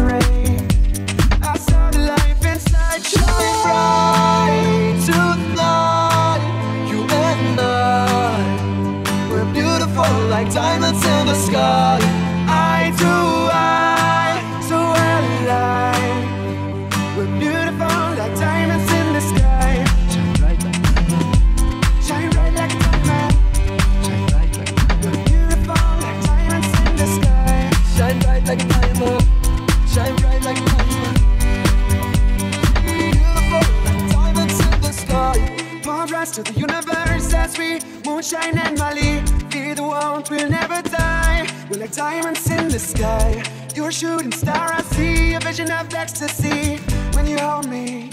rain. sunshine and Mali. Be the ones will never die. We're like diamonds in the sky. You're a shooting star, I see a vision of ecstasy. When you hold me,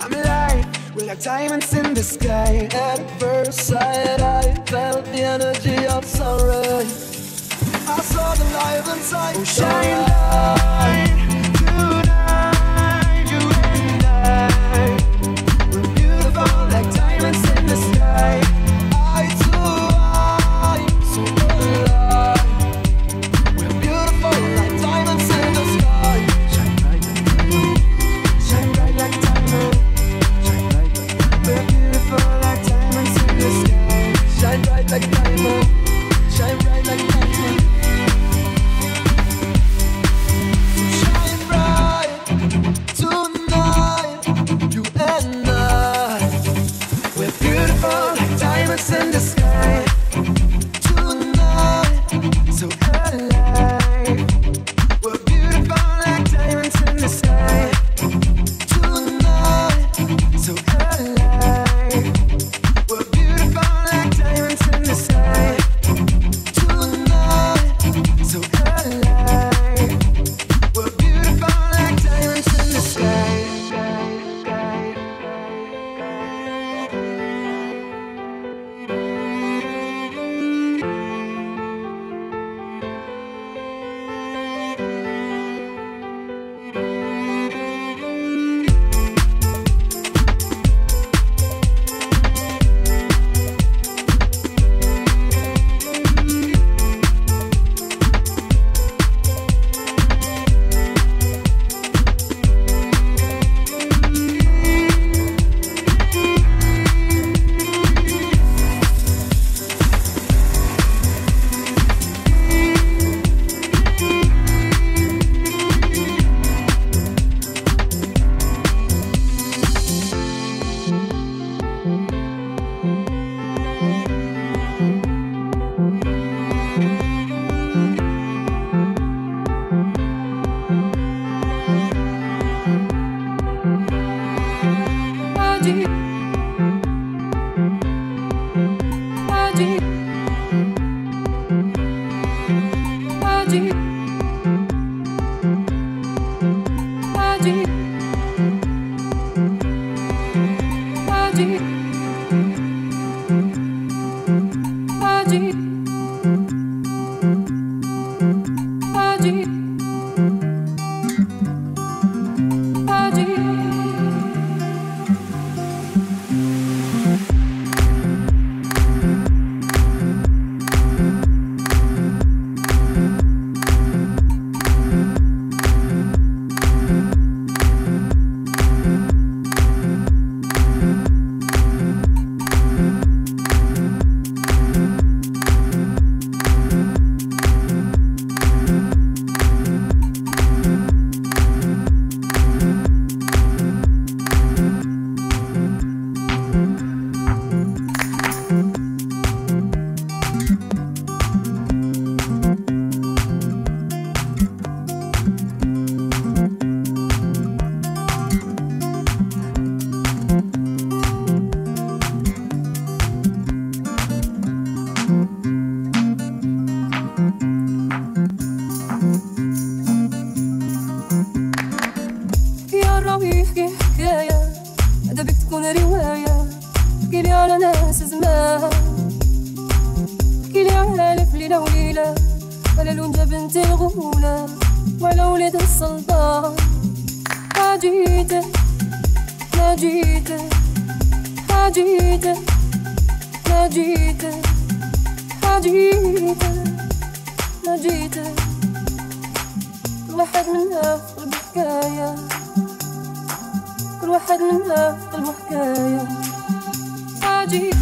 I'm alive. We're like diamonds in the sky. At first sight, I felt the energy of sunrise. I saw the light inside. Oh, shine light. نجيتك نجيتك كل واحد منا قلبه حكاية كل واحد منا قلبه حكاية عجيب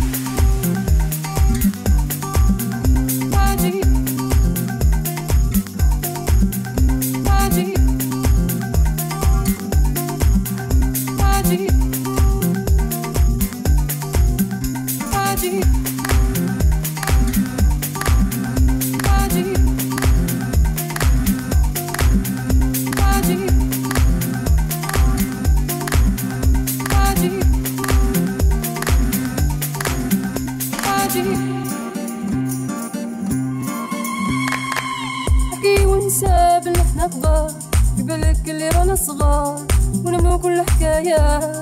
yeah.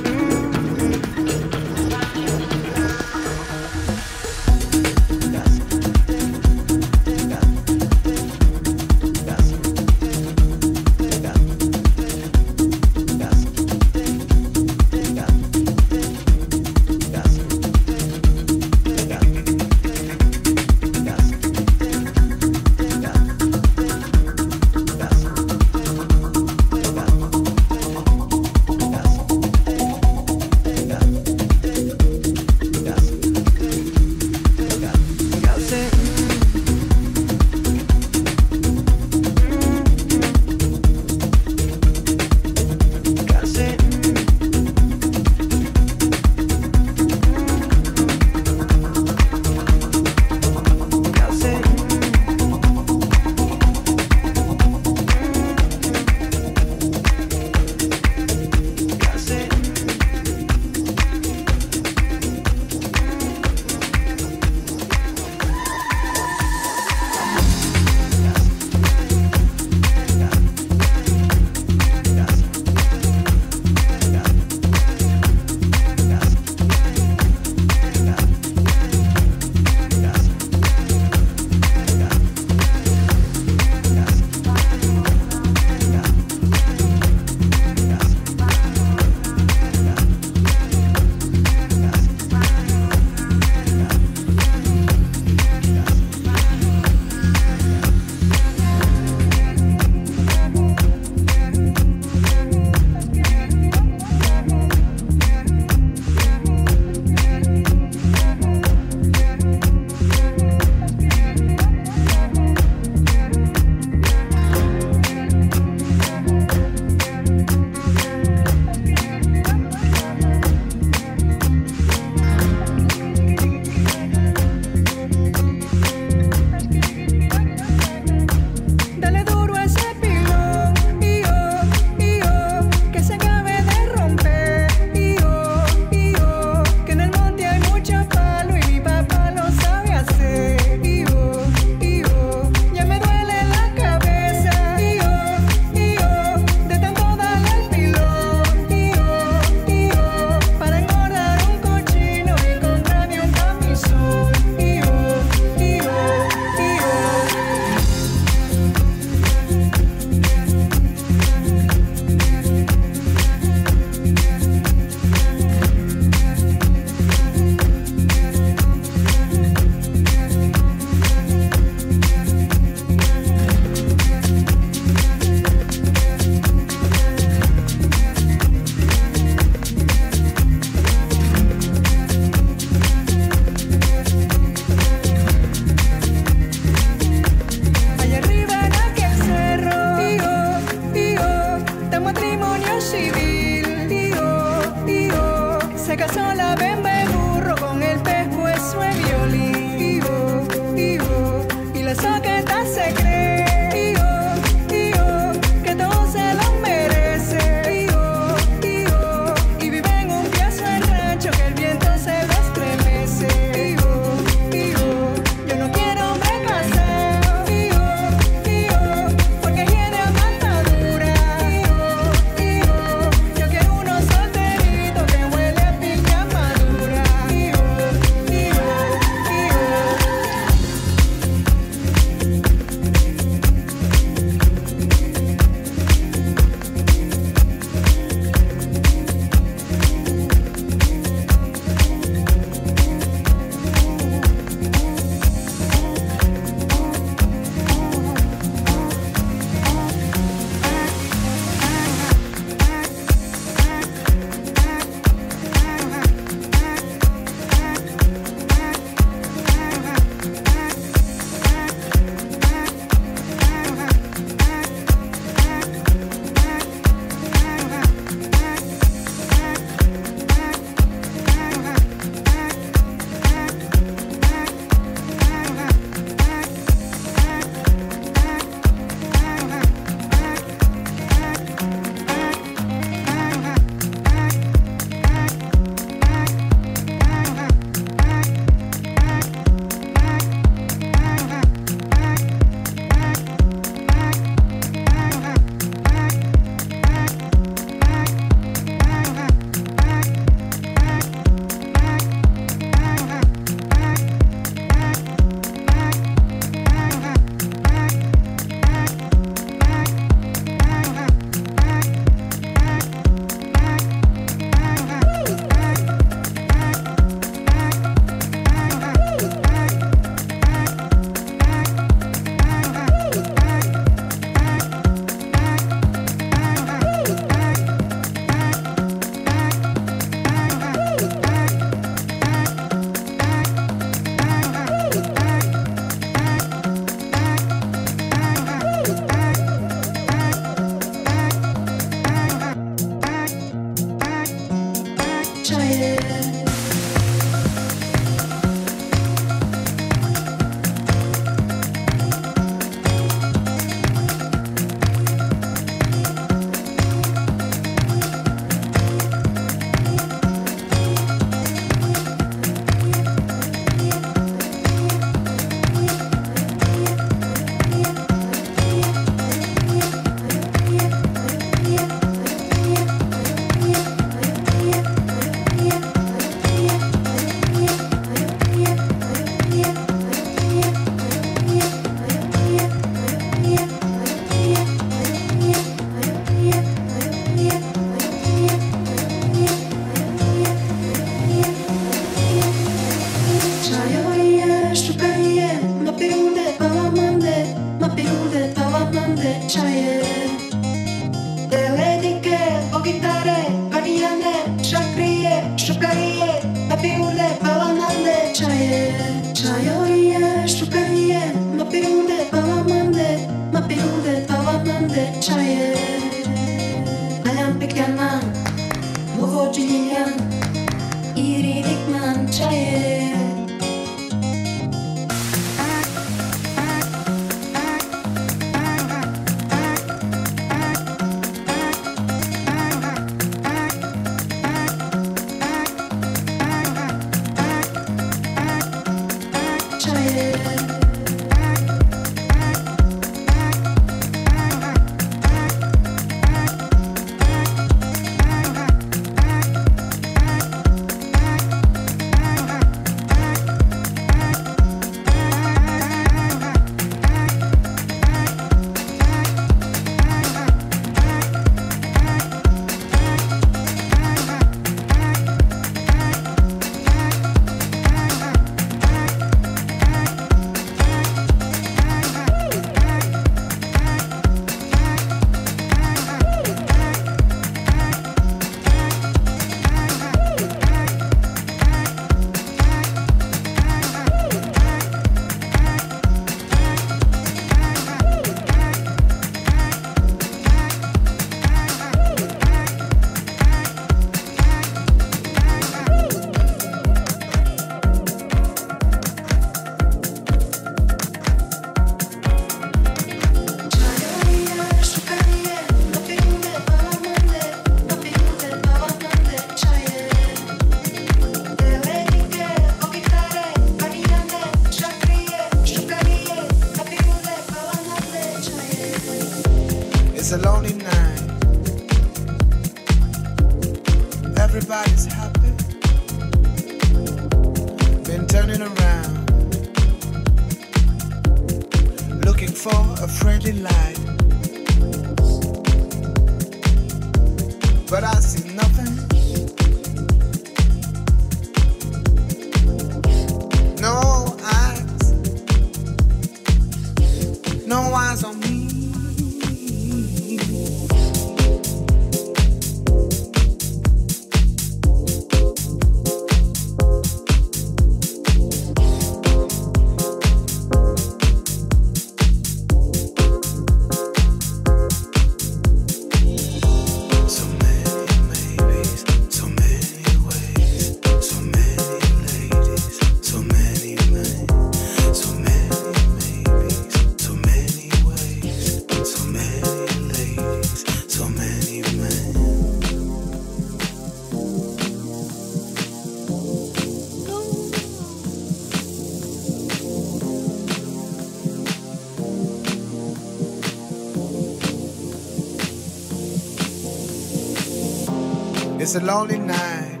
It's a lonely night.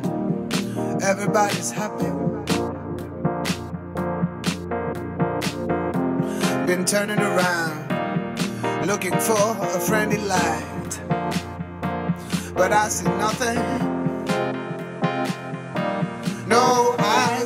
Everybody's happy. Been turning around, looking for a friendly light. But I see nothing. No eyes.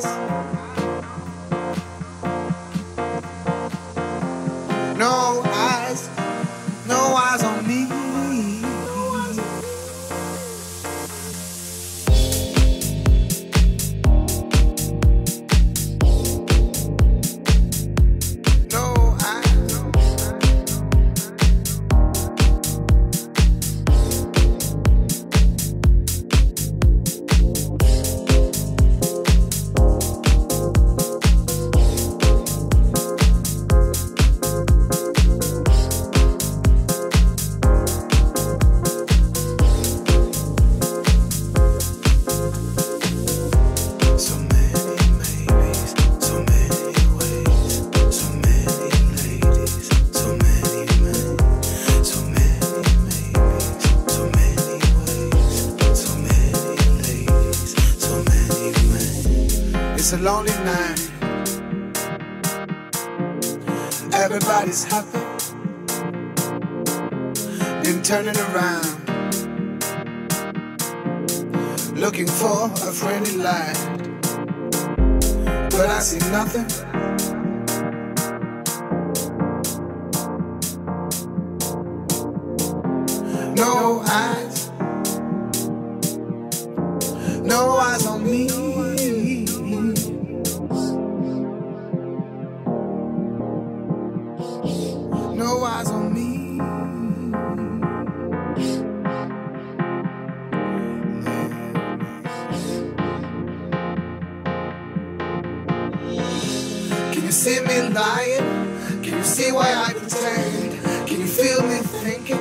You see me lying? Can you see why I pretend? Can you feel me thinking?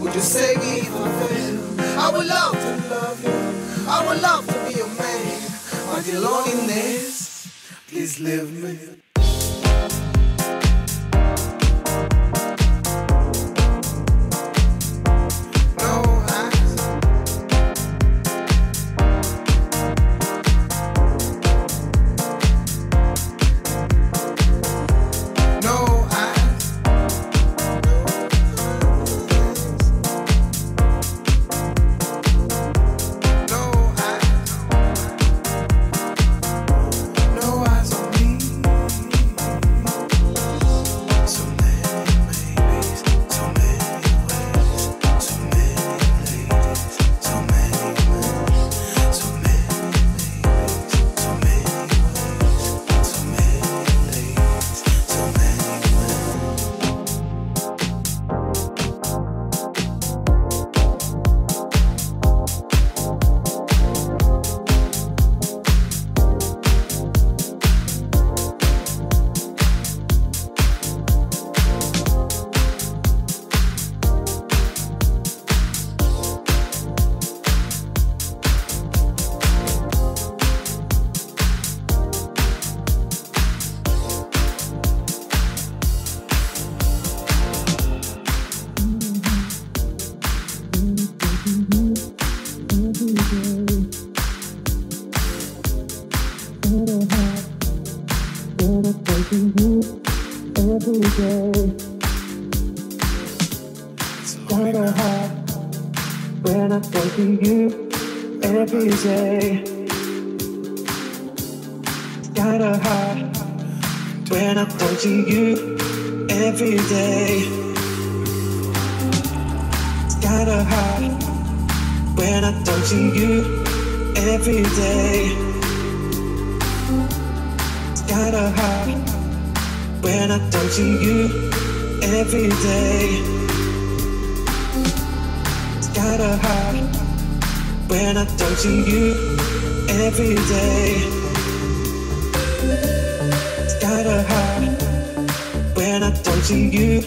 Would you say me if I fail? I would love to love you. I would love to be your man. But your loneliness, please leave me. every day. It's kinda hard when I don't see you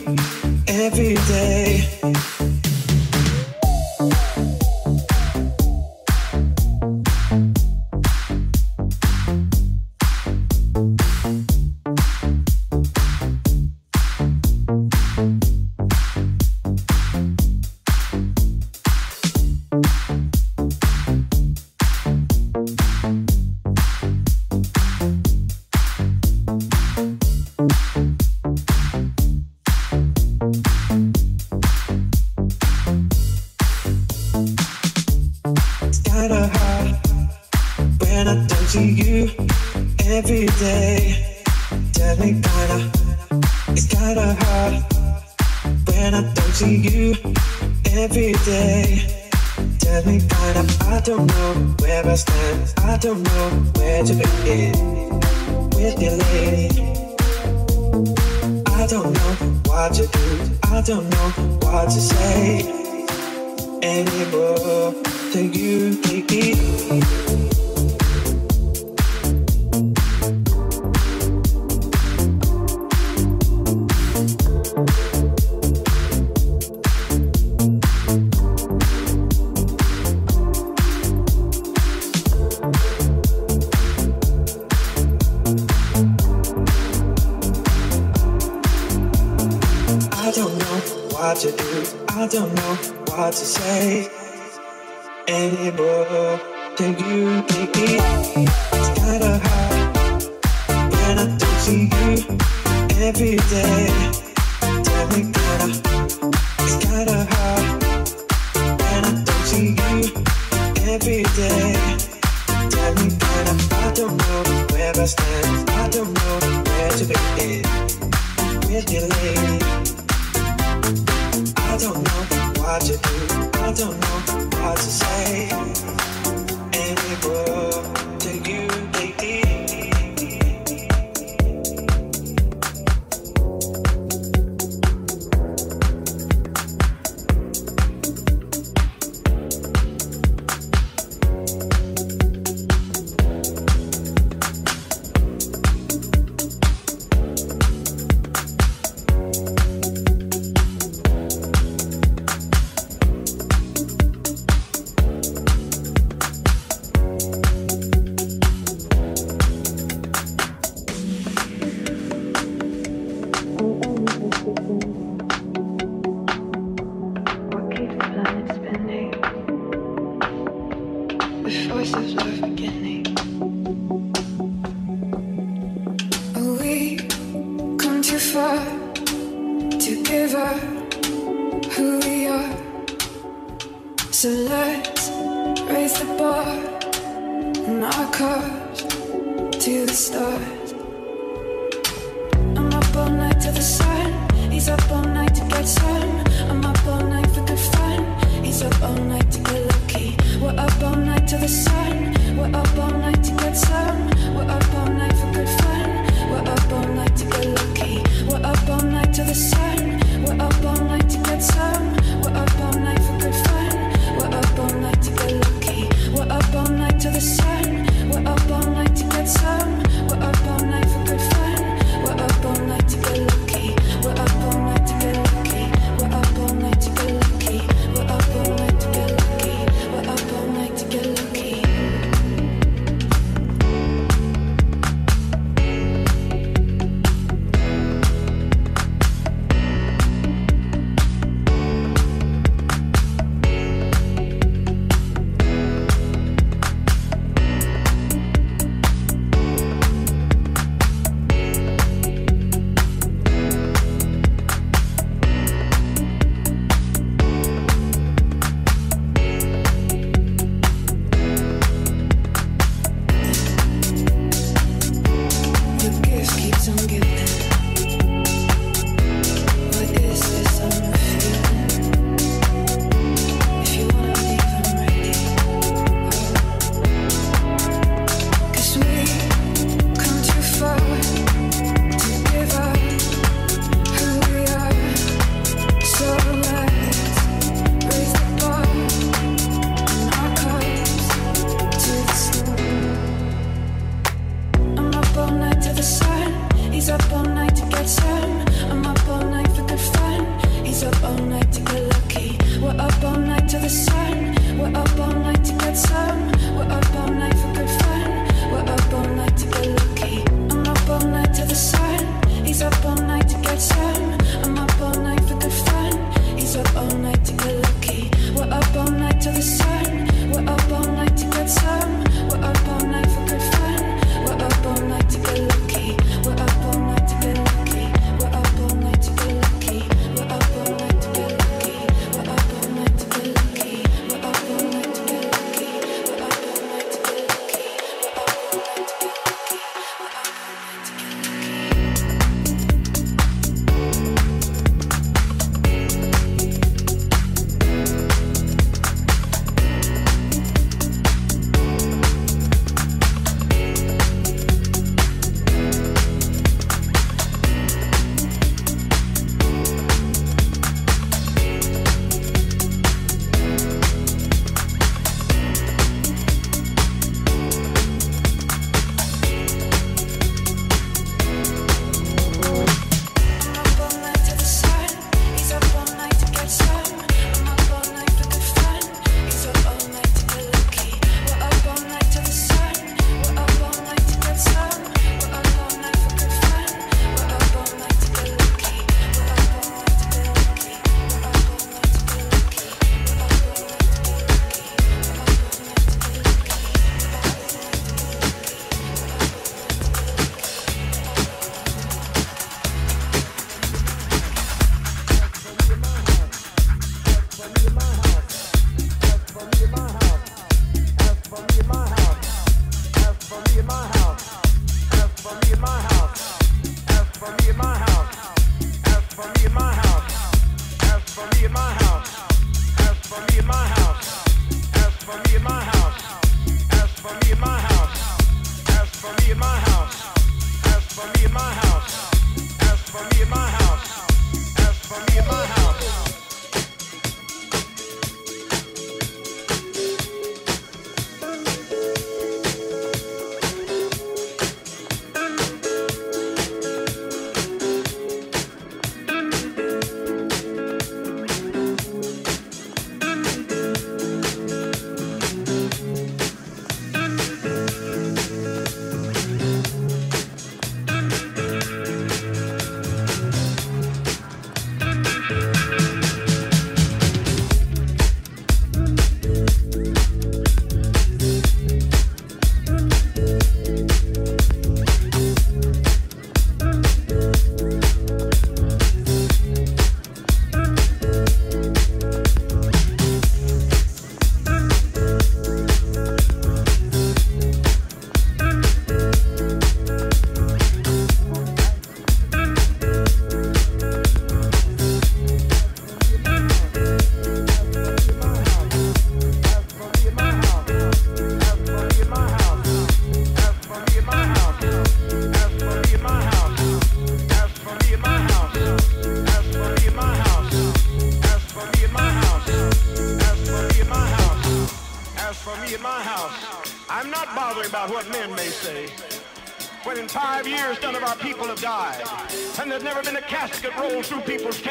every day.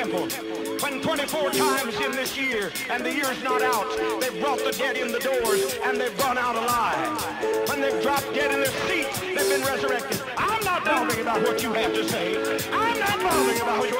Temple. When 24 times in this year, and the year's not out, they've brought the dead in the doors, and they've gone out alive. When they've dropped dead in their seats, they've been resurrected. I'm not bothering about what you have to say. I'm not bothering about your opinion.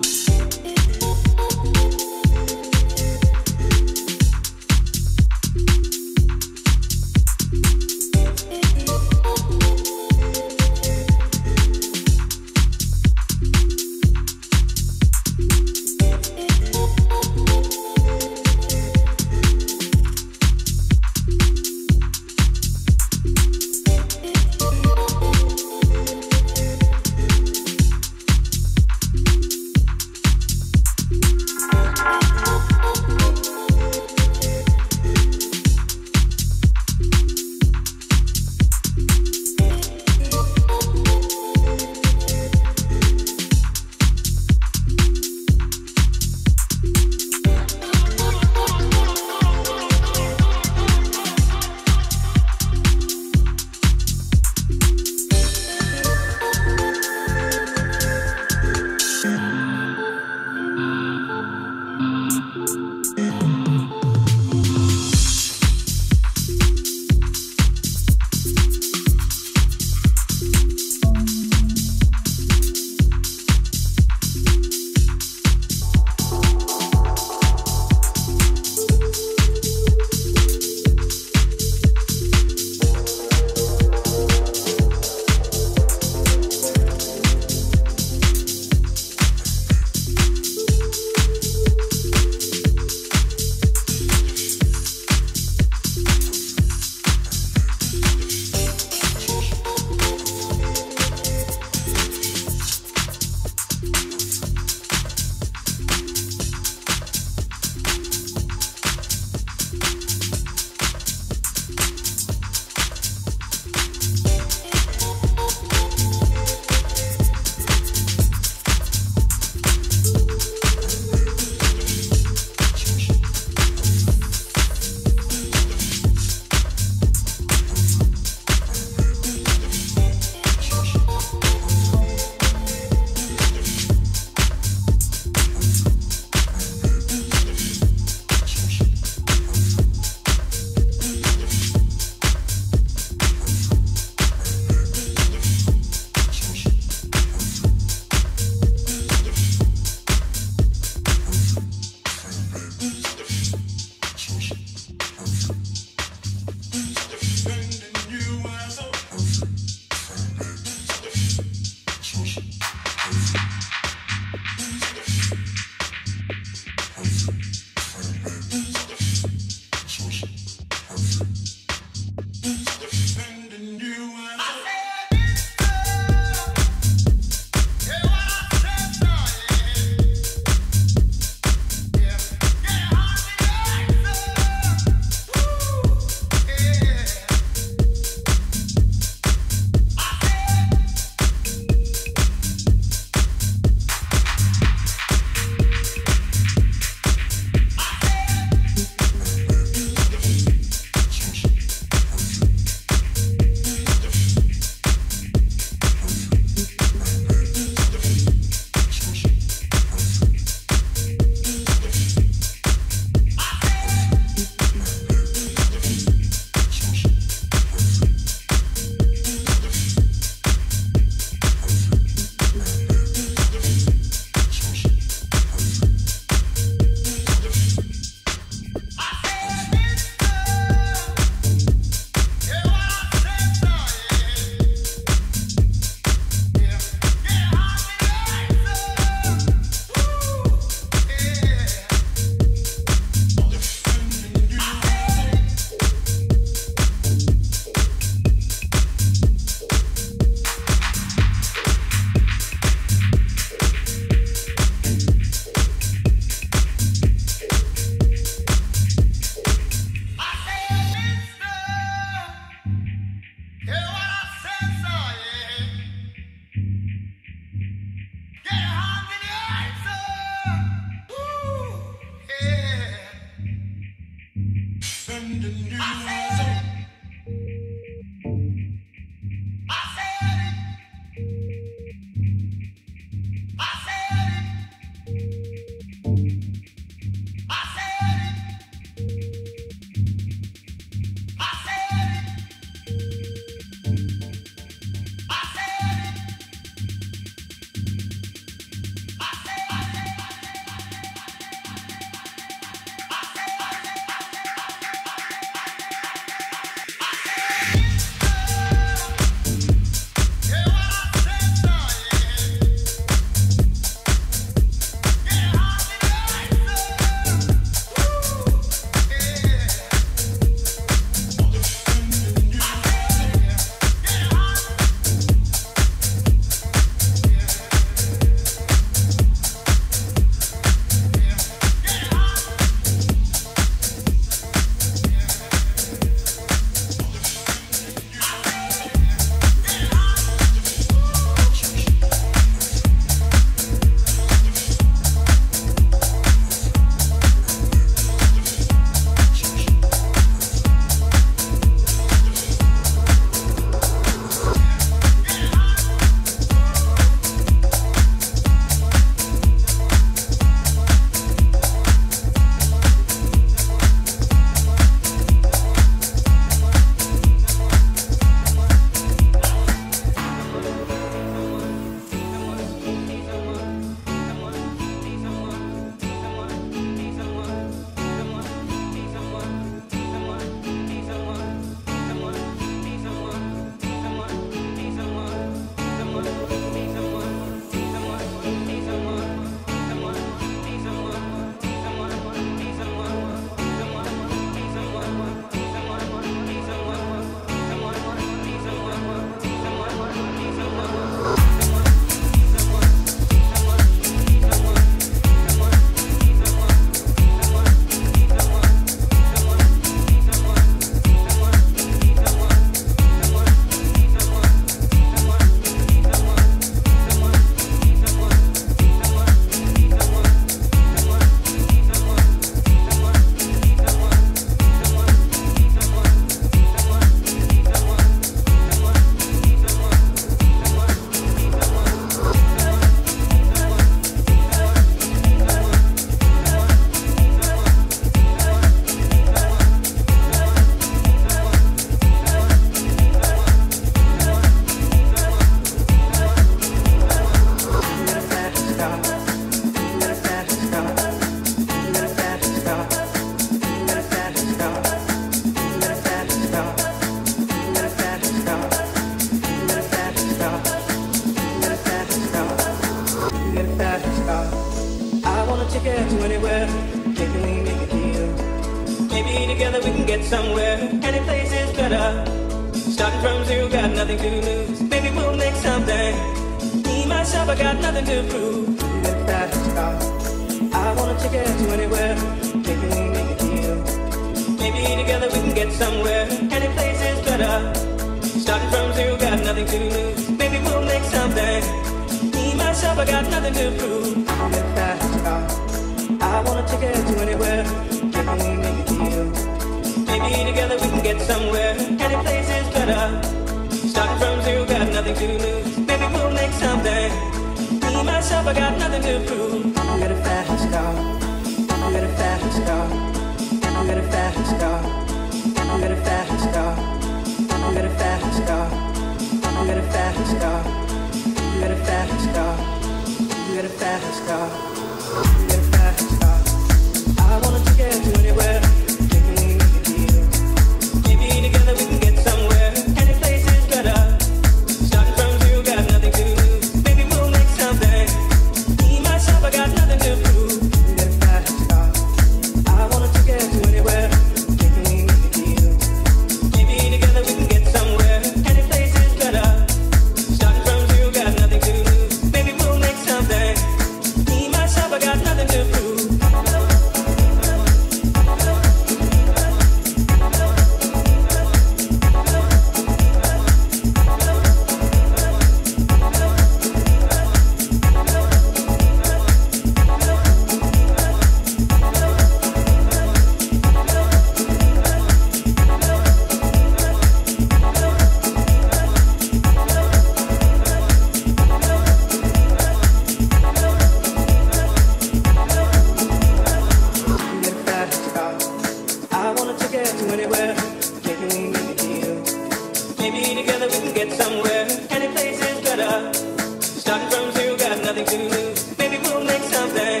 someday.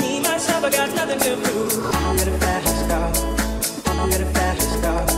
Me, myself, I got nothing to prove. I'm gonna fast. I'm gonna fast.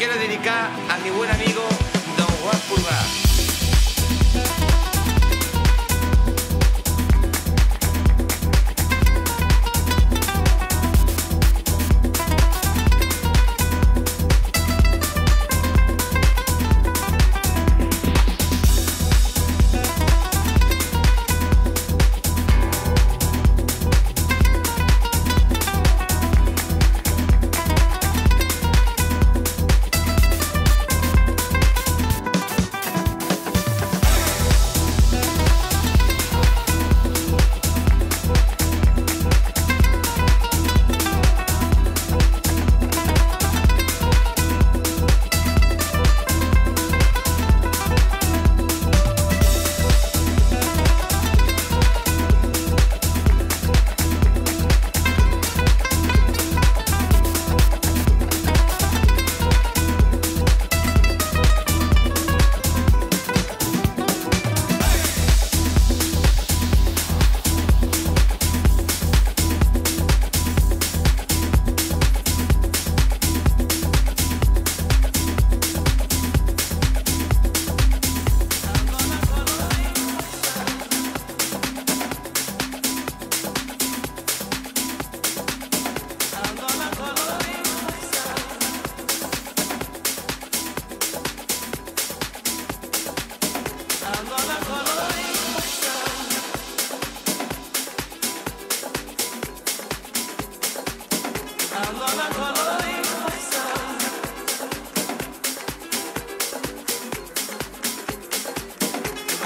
Quiero dedicar a mi buen amigo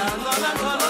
la la la la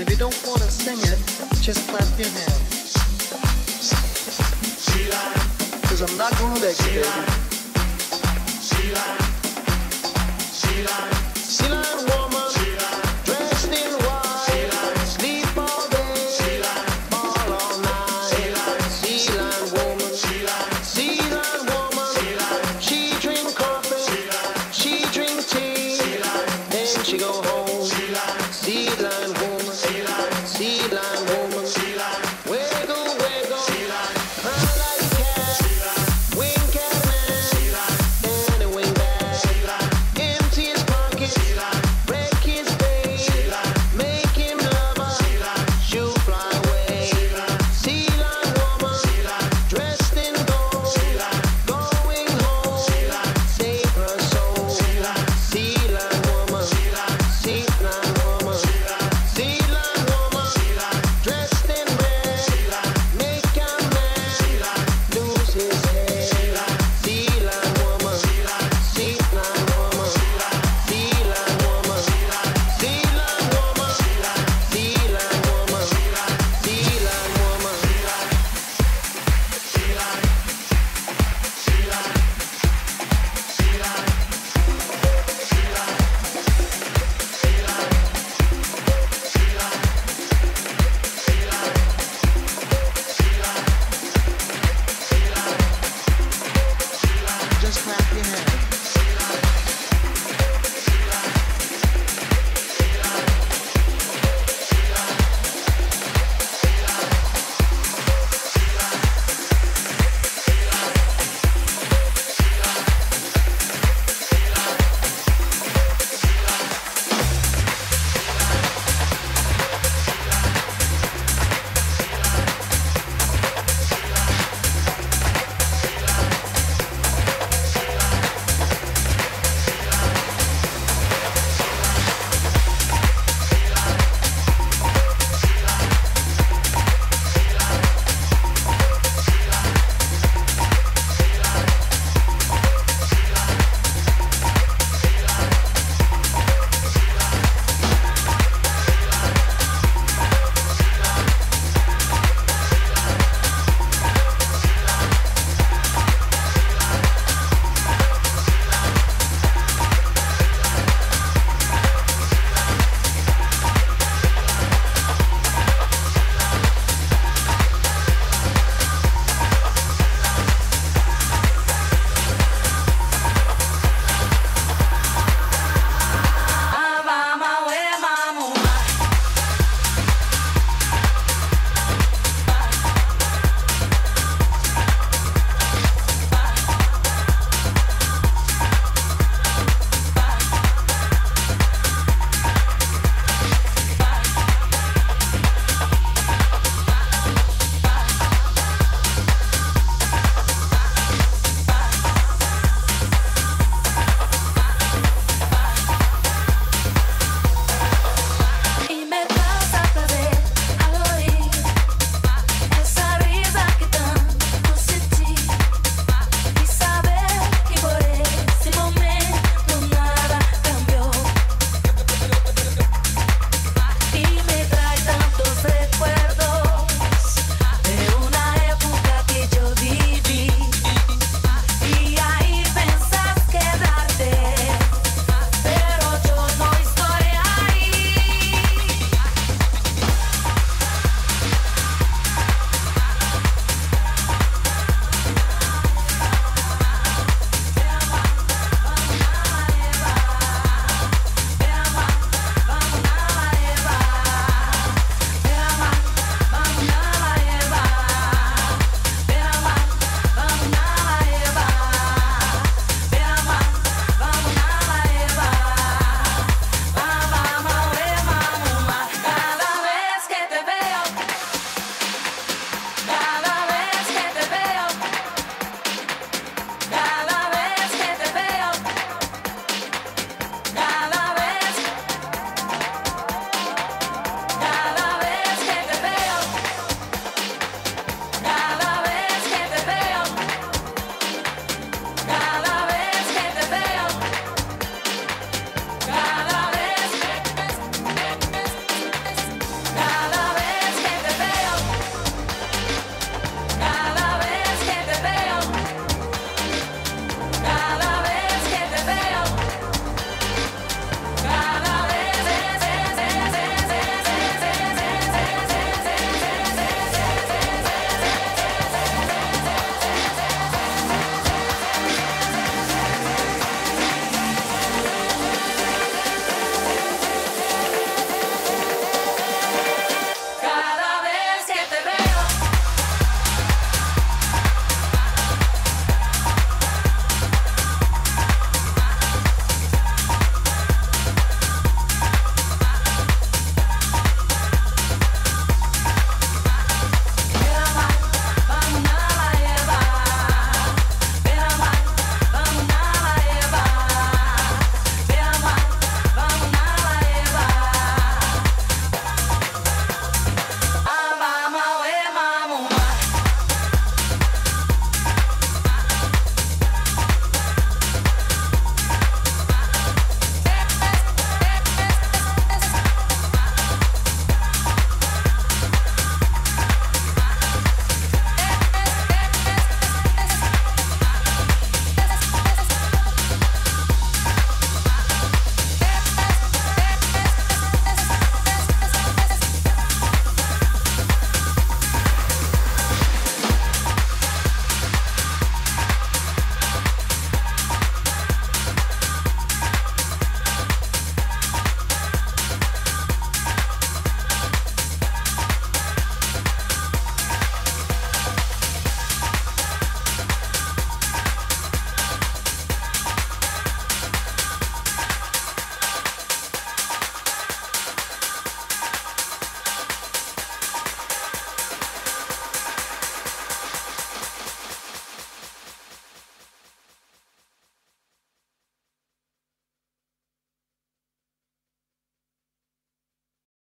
And if you don't want to sing it, just clap your hands. Because I'm not going to let you, baby. She lied. She lied. She lied.